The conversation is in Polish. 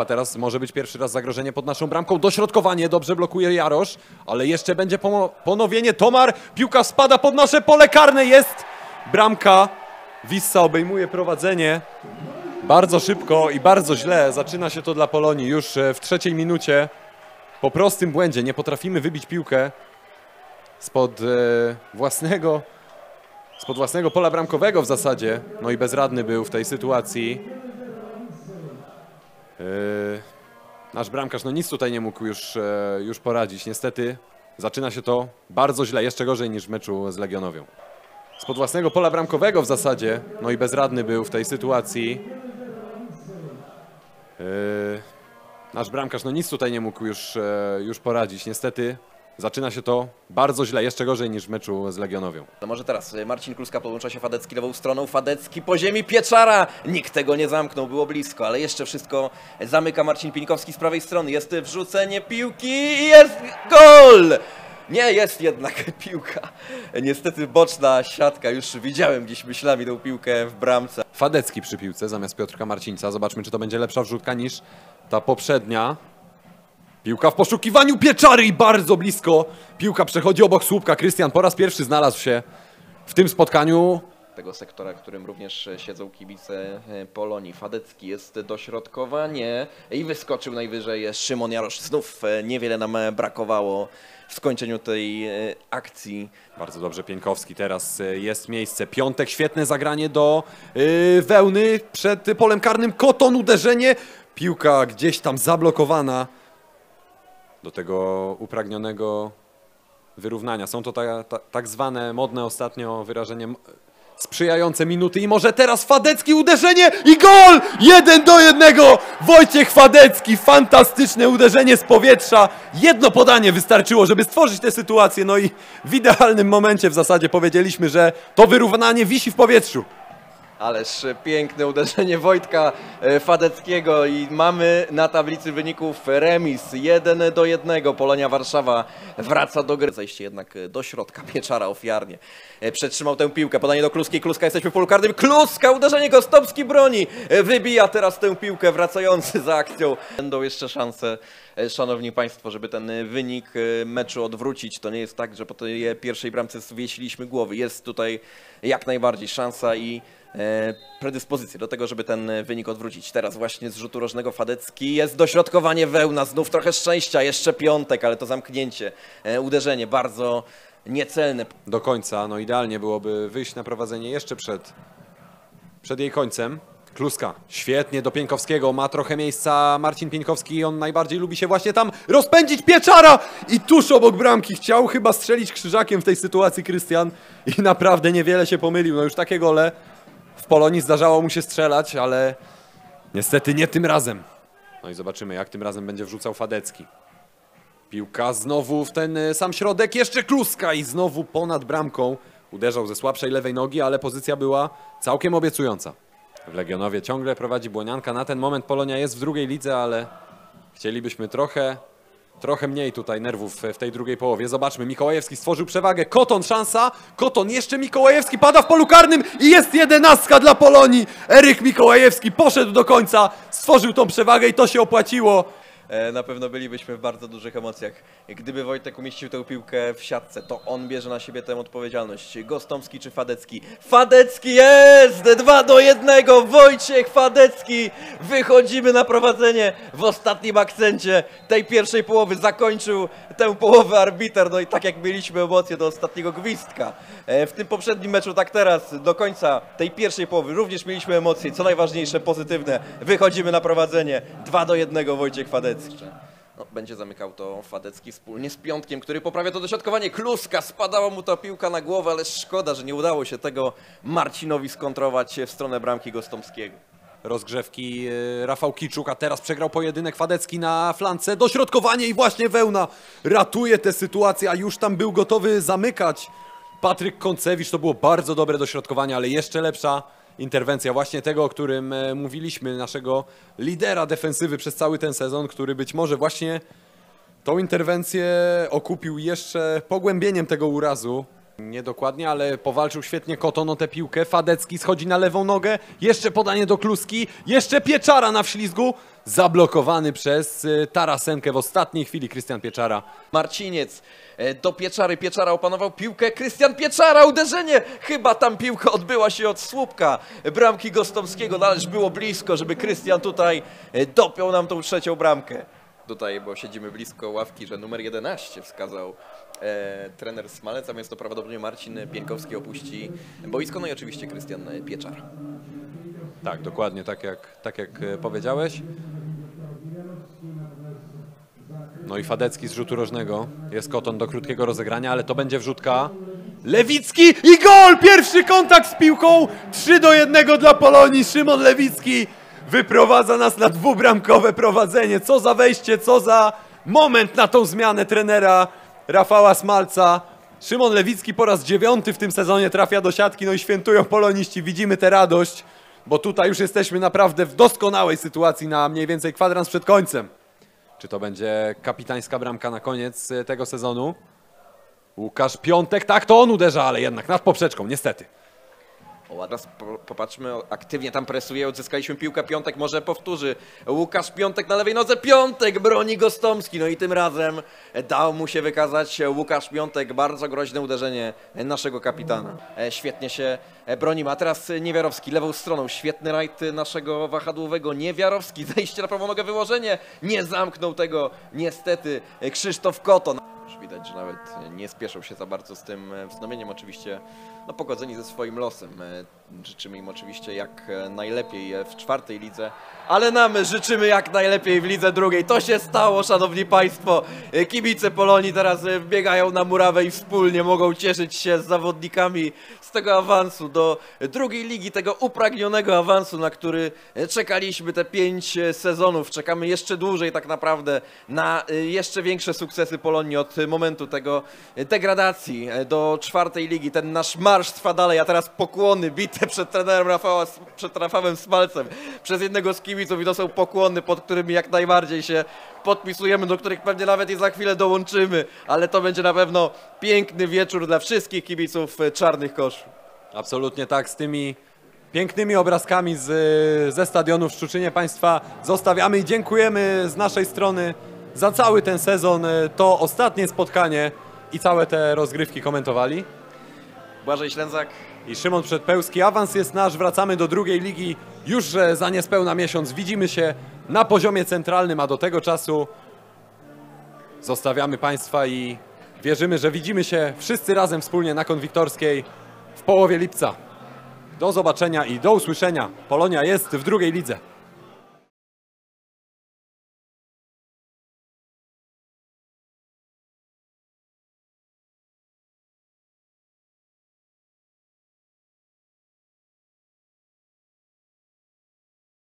A teraz może być pierwszy raz zagrożenie pod naszą bramką. Dośrodkowanie, dobrze blokuje Jarosz, ale jeszcze będzie ponowienie. Tomar, piłka spada pod nasze pole karne, jest bramka. Wissa obejmuje prowadzenie. Bardzo szybko i bardzo źle zaczyna się to dla Polonii już e, w trzeciej minucie. Po prostym błędzie nie potrafimy wybić piłkę spod e, własnego spod własnego pola bramkowego w zasadzie. No i bezradny był w tej sytuacji. Yy, nasz bramkarz no nic tutaj nie mógł już, e, już poradzić. Niestety zaczyna się to bardzo źle, jeszcze gorzej niż w meczu z Legionowią. Spod własnego pola bramkowego w zasadzie, no i bezradny był w tej sytuacji. Yy, nasz bramkarz no nic tutaj nie mógł już, e, już poradzić. Niestety zaczyna się to bardzo źle, jeszcze gorzej niż w meczu z Legionowią. No może teraz y, Marcin Kluska podłącza się Fadecki lewą stroną, Fadecki po ziemi, Pieczara! Nikt tego nie zamknął, było blisko, ale jeszcze wszystko zamyka Marcin Pińkowski z prawej strony. Jest wrzucenie piłki i jest gol! Nie, jest jednak piłka. Niestety boczna siatka, już widziałem gdzieś myślami tą piłkę w bramce. Fadecki przy piłce zamiast Piotrka Marcińca. Zobaczmy, czy to będzie lepsza wrzutka niż ta poprzednia. Piłka w poszukiwaniu Pieczary i bardzo blisko. Piłka przechodzi obok słupka. Krystian po raz pierwszy znalazł się w tym spotkaniu. Tego sektora, w którym również siedzą kibice e, Polonii. Fadecki jest dośrodkowanie i wyskoczył najwyżej Szymon Jarosz. Znów e, niewiele nam e, brakowało w skończeniu tej akcji. Bardzo dobrze Pieńkowski. Teraz jest miejsce. Piątek, świetne zagranie do wełny przed polem karnym. Koton, uderzenie. Piłka gdzieś tam zablokowana do tego upragnionego wyrównania. Są to ta, ta, tak zwane modne ostatnio wyrażenie sprzyjające minuty i może teraz Fadecki uderzenie i gol! Jeden do jednego! Wojciech Fadecki, fantastyczne uderzenie z powietrza. Jedno podanie wystarczyło, żeby stworzyć tę sytuację. No i w idealnym momencie w zasadzie powiedzieliśmy, że to wyrównanie wisi w powietrzu. Ależ piękne uderzenie Wojtka e, Fadeckiego i mamy na tablicy wyników remis 1 do 1. Polonia Warszawa wraca do gry. Zajście jednak do środka. Pieczara ofiarnie e, przetrzymał tę piłkę. Podanie do Kluskiej. Kluska jesteśmy w polu karnym. Kluska! Uderzenie Gostowski broni. E, Wybija teraz tę piłkę wracający za akcją. Będą jeszcze szanse, e, szanowni państwo, żeby ten e, wynik e, meczu odwrócić. To nie jest tak, że po tej pierwszej bramce zwiesiliśmy głowy. Jest tutaj jak najbardziej szansa i e, predyspozycje do tego, żeby ten wynik odwrócić. Teraz właśnie z rzutu rożnego Fadecki jest dośrodkowanie wełna, znów trochę szczęścia, jeszcze piątek, ale to zamknięcie, e, uderzenie bardzo niecelne. do końca. No idealnie byłoby wyjść na prowadzenie jeszcze przed, przed jej końcem. Kluska, świetnie do Pieńkowskiego, ma trochę miejsca Marcin Pieńkowski i on najbardziej lubi się właśnie tam rozpędzić Pieczara i tuż obok bramki chciał chyba strzelić krzyżakiem w tej sytuacji Krystian i naprawdę niewiele się pomylił. No już takie gole w Polonii zdarzało mu się strzelać, ale niestety nie tym razem. No i zobaczymy jak tym razem będzie wrzucał Fadecki. Piłka znowu w ten e, sam środek, jeszcze Kluska i znowu ponad bramką. Uderzał ze słabszej lewej nogi, ale pozycja była całkiem obiecująca. W Legionowie ciągle prowadzi Błonianka. Na ten moment Polonia jest w drugiej lidze, ale chcielibyśmy trochę, trochę mniej tutaj nerwów w tej drugiej połowie. Zobaczmy, Mikołajewski stworzył przewagę. Koton szansa, Koton jeszcze Mikołajewski pada w polu karnym i jest jedenastka dla Polonii. Eryk Mikołajewski poszedł do końca, stworzył tą przewagę i to się opłaciło. E, Na pewno bylibyśmy w bardzo dużych emocjach. Gdyby Wojtek umieścił tę piłkę w siatce, to on bierze na siebie tę odpowiedzialność. Gostomski czy Fadecki? Fadecki jest! 2 do 1! Wojciech Fadecki! Wychodzimy na prowadzenie w ostatnim akcencie tej pierwszej połowy. Zakończył tę połowę arbiter. No i tak jak mieliśmy emocje do ostatniego gwizdka. E, W tym poprzednim meczu, tak teraz, do końca tej pierwszej połowy również mieliśmy emocje. Co najważniejsze, pozytywne. Wychodzimy na prowadzenie. 2 do 1 Wojciech Fadecki. No, będzie zamykał to Fadecki wspólnie z Piątkiem, który poprawia to dośrodkowanie. Kluska, spadała mu ta piłka na głowę, ale szkoda, że nie udało się tego Marcinowi skontrować w stronę bramki Gostomskiego. rozgrzewki e, Rafał Kiczuk, a teraz przegrał pojedynek Fadecki na flance, dośrodkowanie i właśnie Wełna ratuje tę sytuację, a już tam był gotowy zamykać Patryk Koncewicz, to było bardzo dobre dośrodkowanie, ale jeszcze lepsza interwencja właśnie tego, o którym e, mówiliśmy, naszego lidera defensywy przez cały ten sezon, który być może właśnie tą interwencję okupił jeszcze pogłębieniem tego urazu. Niedokładnie, ale powalczył świetnie Koton o tę piłkę. Fadecki schodzi na lewą nogę. Jeszcze podanie do Kluski. Jeszcze Pieczara na wślizgu. Zablokowany przez y, Tarasenkę w ostatniej chwili Krystian Pieczara. Marciniec e, do Pieczary. Pieczara opanował piłkę. Krystian Pieczara, uderzenie! Chyba tam piłka odbyła się od słupka bramki Gostomskiego, no ależ było blisko, żeby Krystian tutaj e, dopiął nam tą trzecią bramkę. Tutaj, bo siedzimy blisko ławki, że numer 11 wskazał e, trener Smalec, a więc to prawdopodobnie Marcin Pienkowski opuści boisko, no i oczywiście Krystian Pieczara. Tak, dokładnie tak jak, tak jak e, powiedziałeś. No i Fadecki z rzutu rożnego. Jest Koton do krótkiego rozegrania, ale to będzie wrzutka. Lewicki i gol! Pierwszy kontakt z piłką. 3 do 1 dla Polonii. Szymon Lewicki wyprowadza nas na dwubramkowe prowadzenie. Co za wejście, co za moment na tą zmianę trenera Rafała Smalca. Szymon Lewicki po raz dziewiąty w tym sezonie trafia do siatki, no i świętują poloniści. Widzimy tę radość, bo tutaj już jesteśmy naprawdę w doskonałej sytuacji na mniej więcej kwadrans przed końcem. Czy to będzie kapitańska bramka na koniec e, tego sezonu? Łukasz Piątek, tak to on uderza, ale jednak nad poprzeczką, niestety. O, teraz po, popatrzmy, aktywnie tam presuje, odzyskaliśmy piłkę, Piątek może powtórzy. Łukasz Piątek na lewej nodze, Piątek broni Gostomski, no i tym razem dał mu się wykazać Łukasz Piątek, bardzo groźne uderzenie naszego kapitana. E, Świetnie się e, bronimy, a teraz Niewiarowski lewą stroną, świetny rajd naszego wahadłowego, Niewiarowski, zejście na prawą nogę, wyłożenie, nie zamknął tego niestety Krzysztof Koton. Widać, że nawet nie spieszą się za bardzo z tym e, wznowieniem. Oczywiście no, pogodzeni ze swoim losem. Życzymy im oczywiście jak e, najlepiej e, w czwartej lidze, ale nam życzymy jak najlepiej w lidze drugiej. To się stało, szanowni państwo. E, Kibice Polonii teraz biegają na murawę i wspólnie mogą cieszyć się z zawodnikami z tego awansu do drugiej ligi, tego upragnionego awansu, na który czekaliśmy te pięć sezonów. Czekamy jeszcze dłużej tak naprawdę na jeszcze większe sukcesy Polonii od momentu tego degradacji do czwartej ligi. Ten nasz marsz trwa dalej, a teraz pokłony bite przed trenerem Rafała, przed Rafałem Smalcem przez jednego z kibiców i to są pokłony, pod którymi jak najbardziej się podpisujemy, do których pewnie nawet i za chwilę dołączymy, ale to będzie na pewno piękny wieczór dla wszystkich kibiców e, Czarnych Koszów. Absolutnie tak, z tymi pięknymi obrazkami z, ze stadionu w Szczuczynie Państwa zostawiamy i dziękujemy z naszej strony za cały ten sezon. To ostatnie spotkanie i całe te rozgrywki komentowali. Błażej Ślęzak, I Szymon Przedpełski. Awans jest nasz, wracamy do drugiej ligi już za niespełna miesiąc. Widzimy się na poziomie centralnym, a do tego czasu zostawiamy Państwa i wierzymy, że widzimy się wszyscy razem wspólnie na Konwiktorskiej w połowie lipca. Do zobaczenia i do usłyszenia. Polonia jest w drugiej lidze.